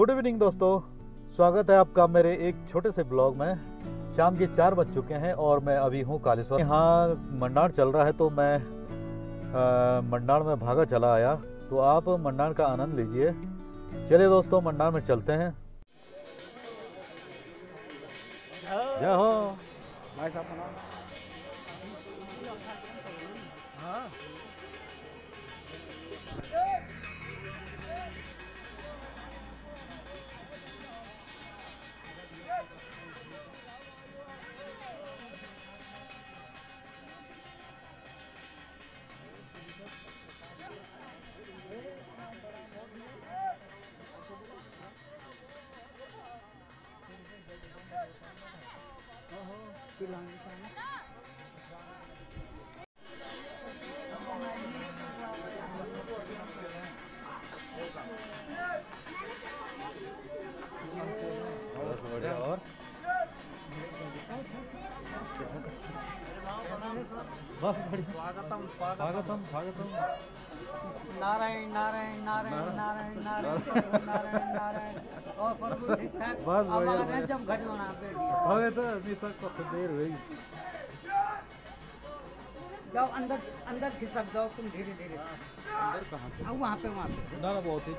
Good evening दोस्तों। स्वागत है आपका मेरे एक छोटे से ब्लॉग में। शाम के चार बज चुके हैं और मैं अभी हूँ कालेश्वर यहाँ मंडार चल रहा है तो मैं मंडार में भागा चला आया। तो आप मंडार का आनंद लीजिए। चलिए दोस्तों मंडार में चलते हैं। जय हो। अभी तक तो देर हुई जाओ अंदर अंदर खिसक जाओ तुम धीरे धीरे हाँ, अंदर कहाँ वहाँ पे वहाँ पे। ना बहुत ही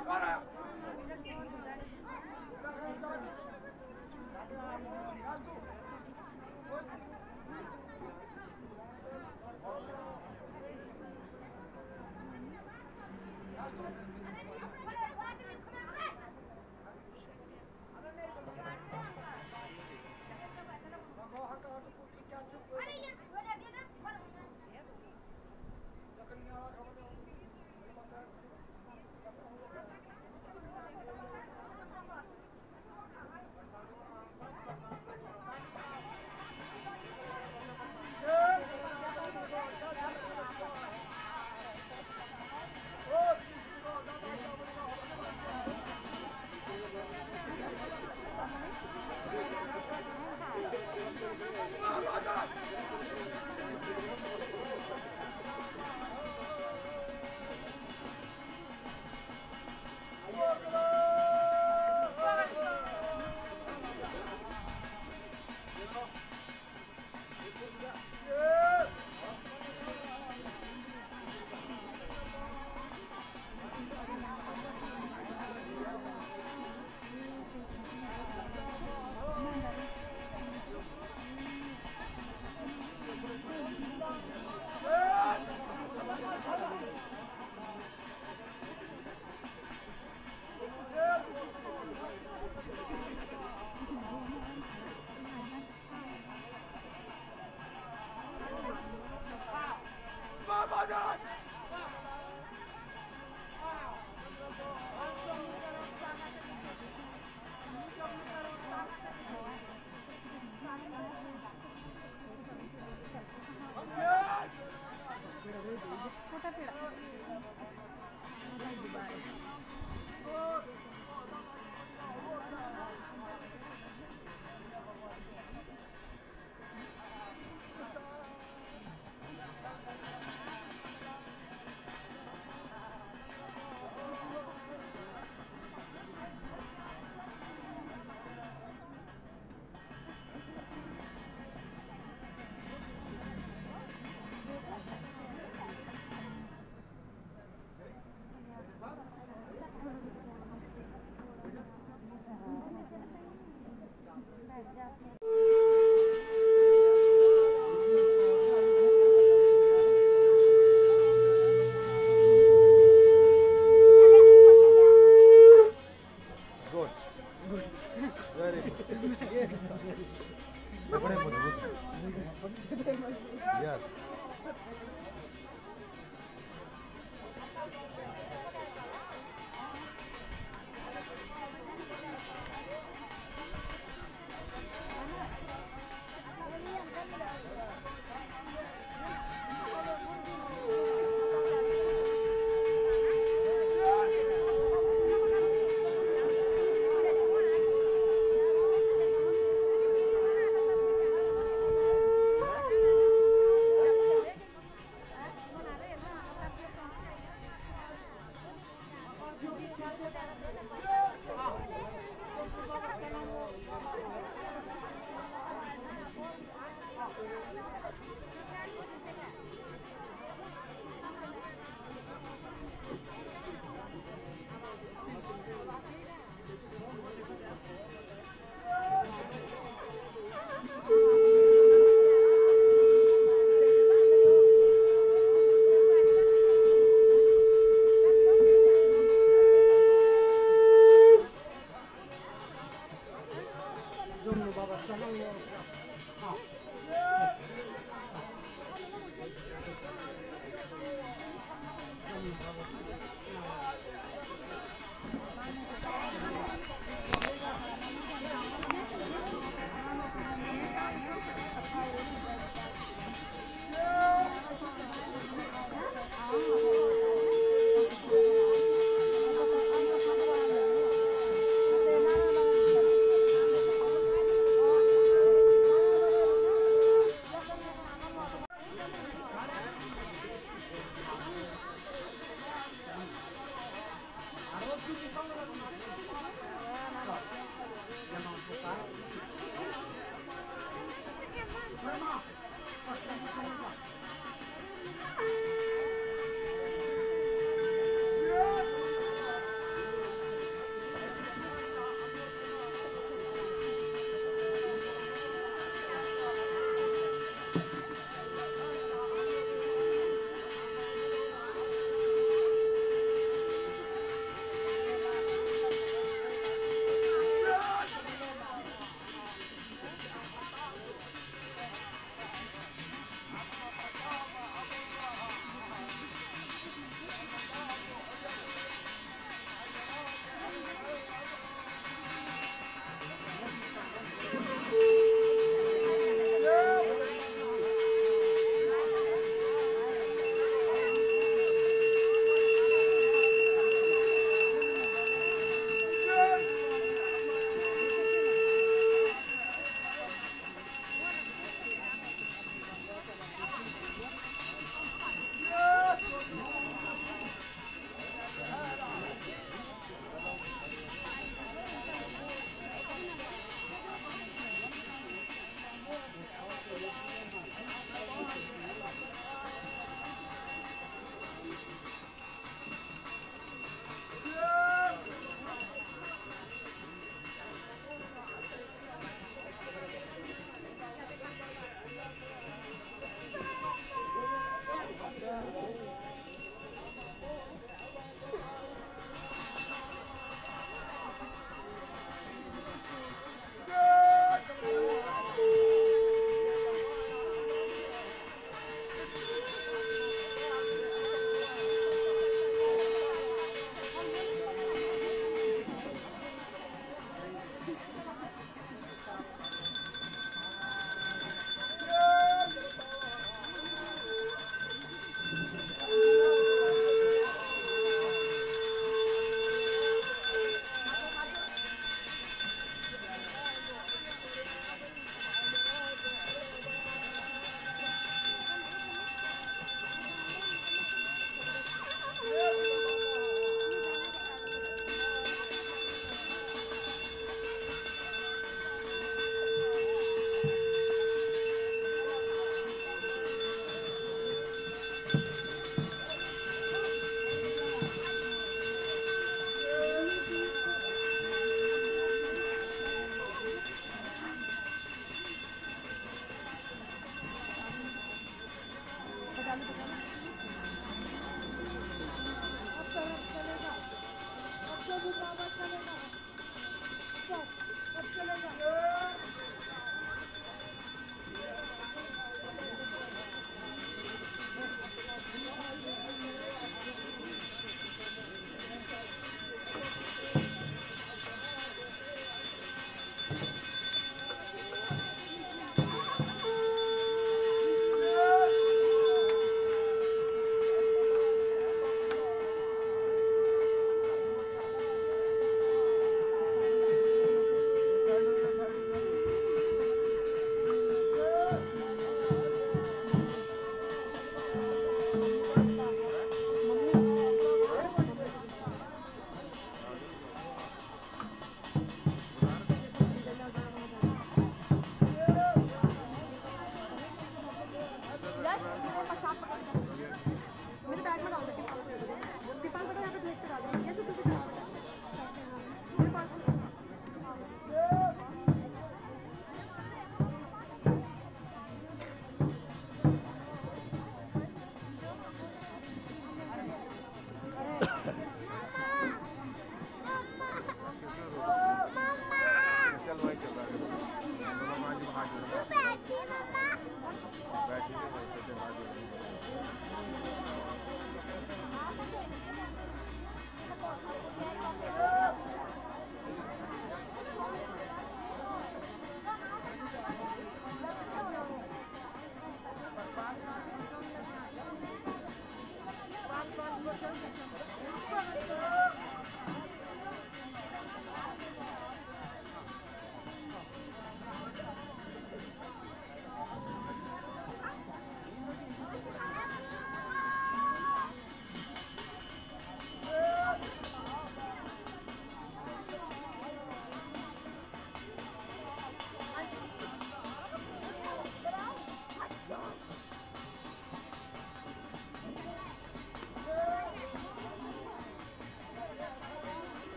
Agora!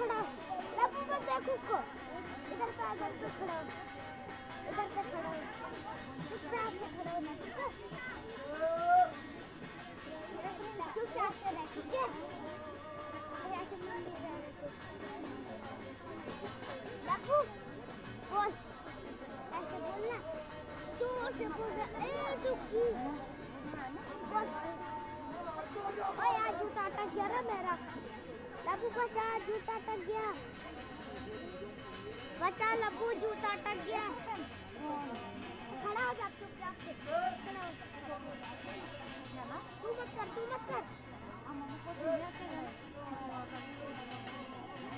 खड़ा हो। लपू मत उसको। इधर पे इधर पे खड़ा इधर पे खड़ा हो। चुपचाप से खड़ा होना ठीक है। चुपचाप से रह ठीक है? रहा लपू बोल। ऐसे बोलना ज़ोर से बोल ए, दुखू। बोल। ओए यार जूता अटक गया मेरा। लपू बचा जूता टक गया। बचा लपू जूता टक गया। खड़ा हो जा चुपचाप से खड़ा हो जा। तू मत कर, तू मत कर।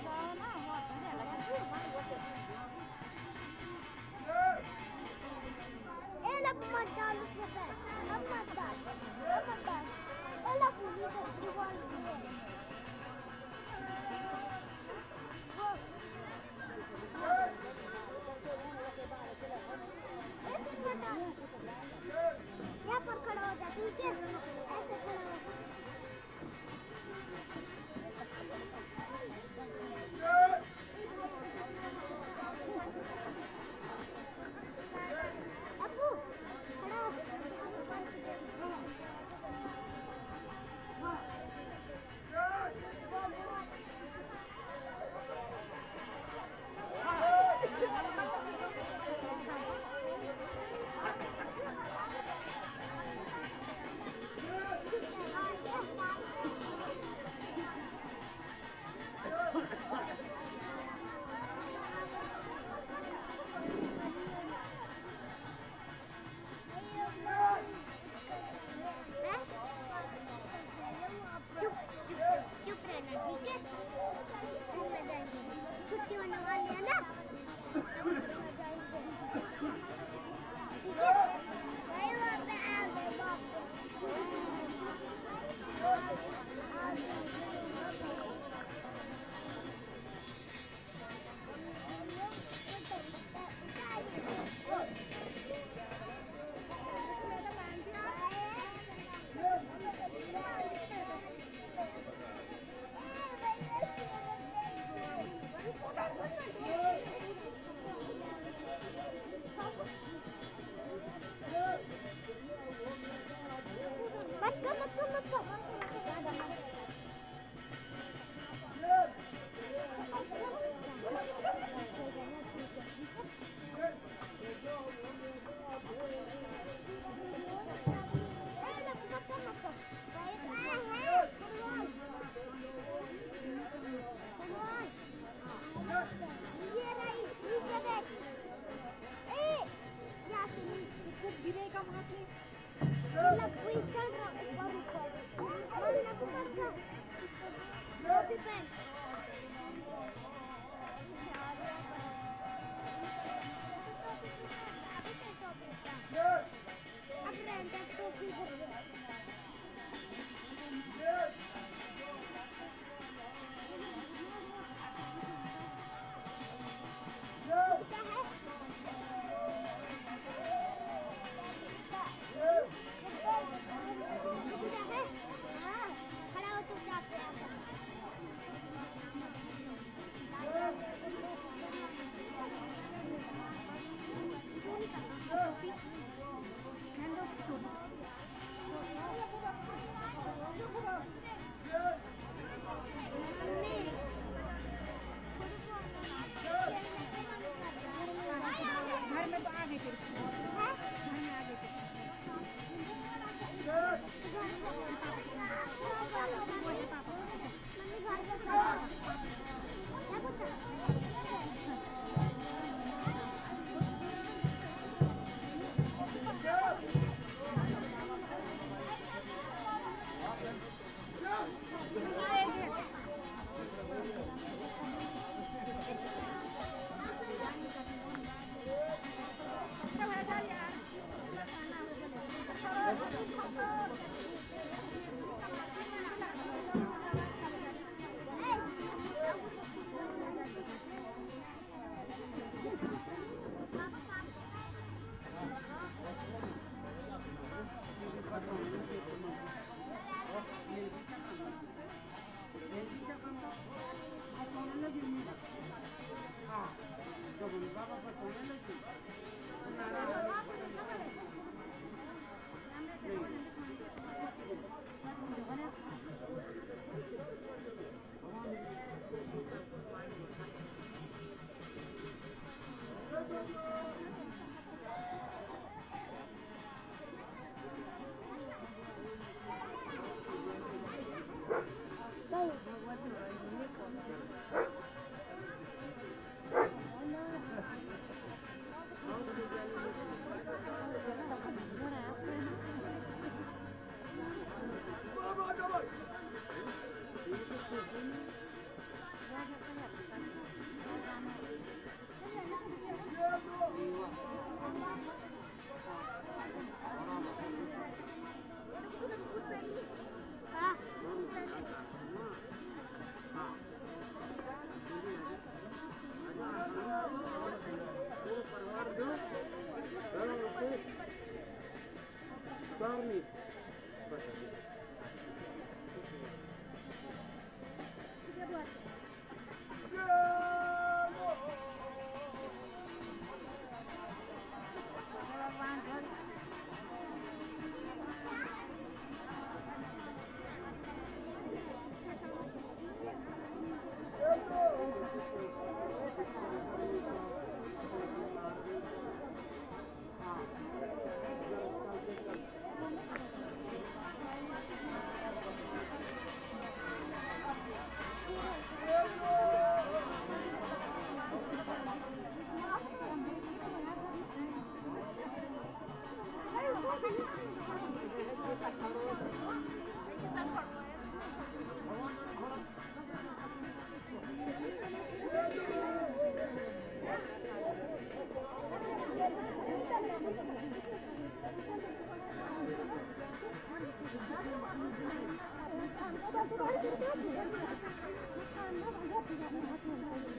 को ना ए me.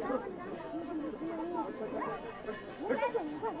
Thank you. 그래서 이거는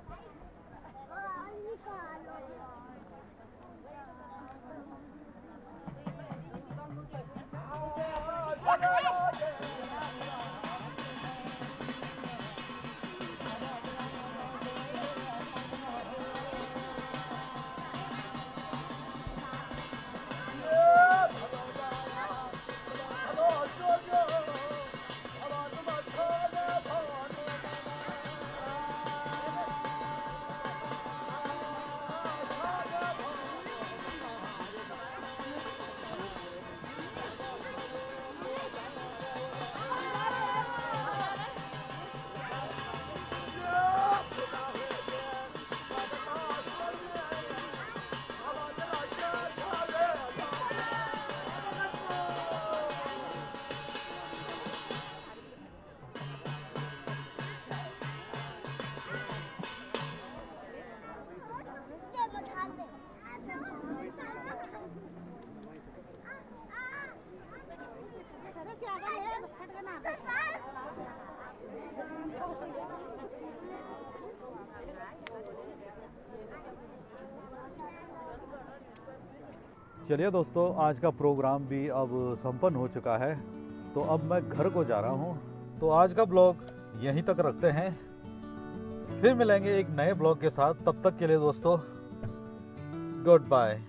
चलिए दोस्तों, आज का प्रोग्राम भी अब संपन्न हो चुका है। तो अब मैं घर को जा रहा हूँ। तो आज का ब्लॉग यहीं तक रखते हैं। फिर मिलेंगे एक नए ब्लॉग के साथ। तब तक के लिए दोस्तों, गुड बाय।